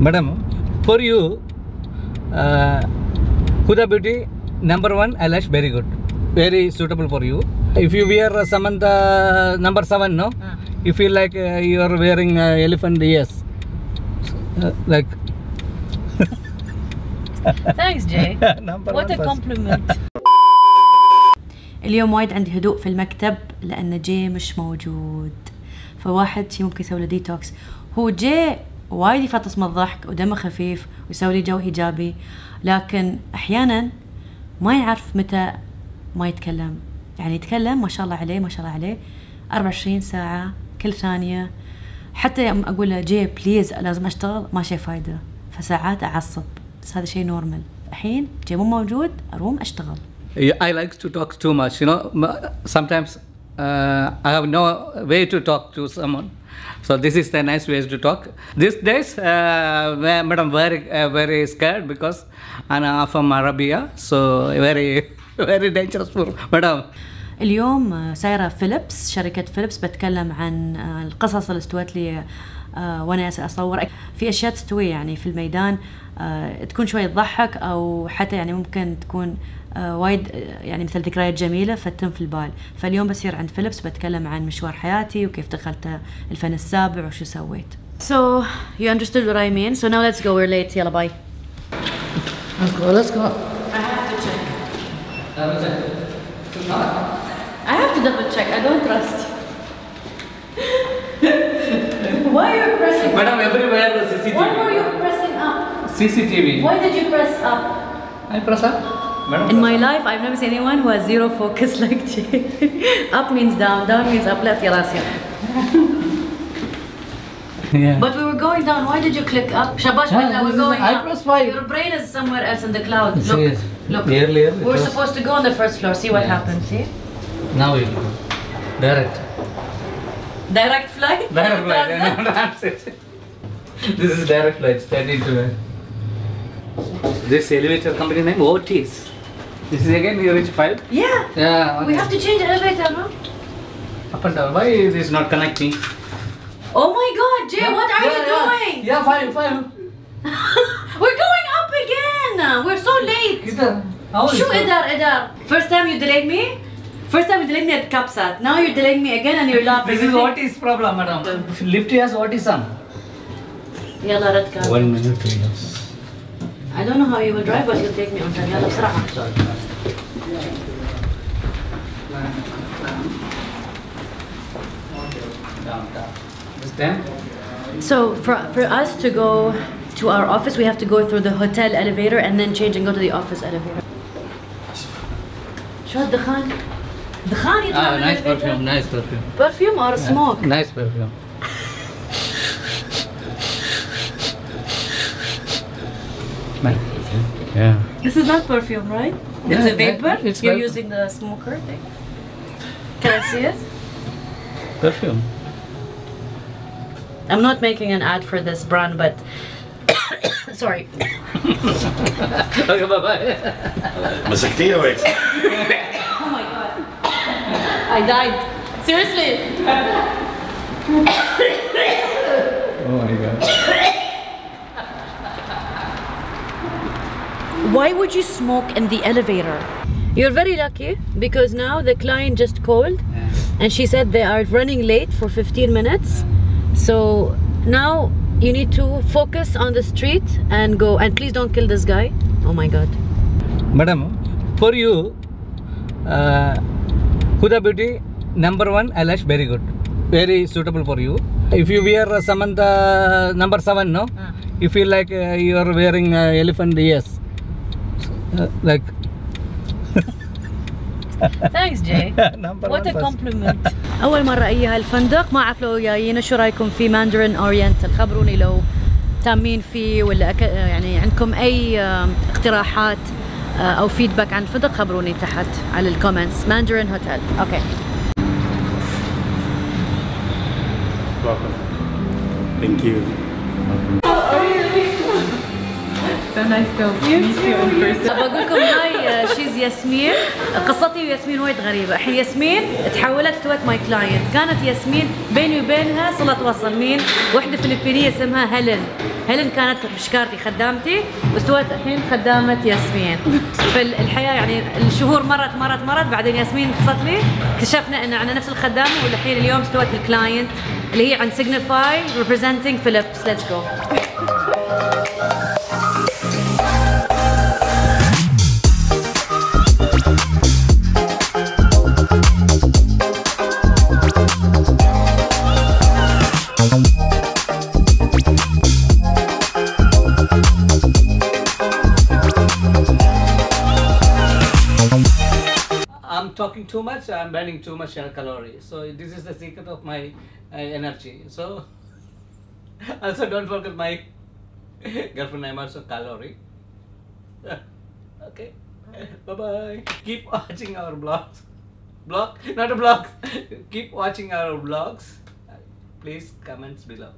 Madam, for you, uh, Huda Beauty number one eyelash very good, very suitable for you. If you wear uh, Samantha number seven, no, Ah. you feel like uh, you are wearing uh, elephant ears, uh, like Thanks Jay. number What one a person. compliment. اليوم وايد عندي هدوء في المكتب لأن جي مش موجود فواحد شي ممكن يسوي له ديتوكس هو جي وايد يفطس من الضحك ودمه خفيف ويسوي لي جو إيجابي لكن أحيانا ما يعرف متى ما يتكلم. يعني يتكلم ما شاء الله عليه ما شاء الله عليه 24 ساعة كل ثانية. حتى يوم أقول له جي بليز لازم أشتغل ما شي فايدة. فساعات أعصب. بس هذا شيء نورمال. الحين جي مو موجود أروم أشتغل. I like to talk too much. You know, sometimes uh, I have no way to talk to someone. So this is the nice ways to talk. These days, uh, ma- madam, very uh, very scared because I'm from Arabia, so very very dangerous for madam. اليوم آه، سايرة فيليبس شركة فيليبس بتكلم عن آه، القصص اللي استوت لي وأنا اصور في أشياء تستوي يعني في الميدان تكون شوي تضحك أو حتى يعني ممكن تكون وايد آه، يعني مثل ذكريات جميلة فتم في البال فاليوم بصير عند فيليبس بتكلم عن مشوار حياتي وكيف دخلت الفن السابع وشو سويت So you understood what I mean so now let's go we're late يلا باي Let's go. Let's go. I have to check I have to double check I don't trust Why are you pressing Madam, everywhere the CCTV. Why were you pressing up? CCTV. Why did you press up? I press up. In my life, I've never seen anyone who has zero focus like Jay. up means down, down means up, left, yalas, yeah. But we were going down. Why did you click up? Shabash yeah, we're going I press five. Your brain is somewhere else in the clouds. Look, yes. look. Earlier, we we're supposed to go on the first floor. See what yeah. happened. See? Now we go. Direct. Direct flight? Direct flight. no, that's it. This is direct flight. Straight to it. This elevator company name Otis. This is again you reach five. Yeah. Yeah. We have to change elevator, no? up and down. Why is this not connecting? Oh my God, Jay, what are you doing? Yeah, five, five. We're going up again. We're so late. Kiddhar? How is شو it? إدار إدار؟ First time you delayed me? First time you delayed me at Capsat. Now you're delaying me again and you're laughing. This is what is problem, madam. Lift has what is on? يلا رد كان. One minute, two minutes. I don't know how you will drive but you'll take me on time. يلا بسرعة. Down, down. This time? So for, for us to go to our office we have to go through the hotel elevator and then change and go to the office elevator. شو هالدخان؟ دخان يطلع Ah, من nice الelevator. perfume, nice perfume. Perfume or smoke? Nice perfume. This is not perfume, right? Yeah, it's a vapor. It's You're vapor. using the smoker thing. Can I see it? Perfume. I'm not making an ad for this brand, but sorry. okay, bye bye. Oh my god. I died. Seriously. oh my god. Why would you smoke in the elevator? You're very lucky because now the client just called and she said they are running late for 15 minutes. So now you need to focus on the street and go and please don't kill this guy. Oh my god. Madam, for you, uh, Huda Beauty number one eyelash very good, very suitable for you. If you wear uh, Samantha number seven, no, you feel like uh, you are wearing uh, elephant ears, uh, like. thanks Jay. What a compliment. أول مرة أجي هالفندق ما أعرف لو جايين شو رأيكم في ماندرين اورينتال خبروني لو تامين فيه ولا أك... يعني عندكم أي اقتراحات آه، أو فيدباك عن الفندق خبروني تحت على الكومنتس ماندرين هوتيل أوكي Welcome. Thank you. So nice to meet you in person. بقول لكم هاي شيز ياسمين قصتي وياسمين وايد غريبة. الحين ياسمين تحولت توت ماي كلاينت كانت ياسمين بيني وبينها صلة وصل. مين؟ وحدة فلبينية اسمها هيلين. هيلين كانت بشكارتي خدامتي. واستوت الحين خدامة ياسمين. فالحياة يعني الشهور مرت مرت مرت. بعدين ياسمين اتصلت لي اكتشفنا إن عندنا نفس الخدامة والحين اليوم استوت الكلاينت اللي هي عن سيجنيفاي representing فيليبس ليتس جو I'm talking too much, I'm burning too much calories. So this is the secret of my uh, energy. So also don't forget my girlfriend. I'm also calorie. okay. Bye bye. Keep watching our blogs. Vlog, not a blog. Keep watching our blogs. Please comments below.